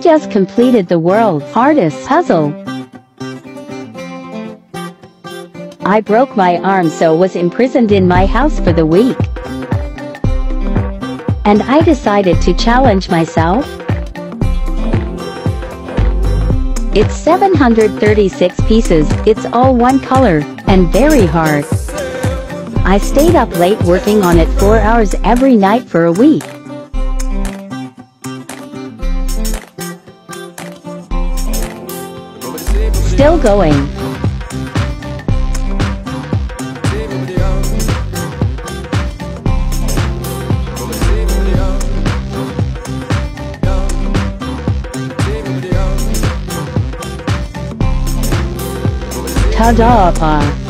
just completed the world's hardest puzzle. I broke my arm so was imprisoned in my house for the week. And I decided to challenge myself. It's 736 pieces, it's all one color, and very hard. I stayed up late working on it 4 hours every night for a week. Still going. Ta-da.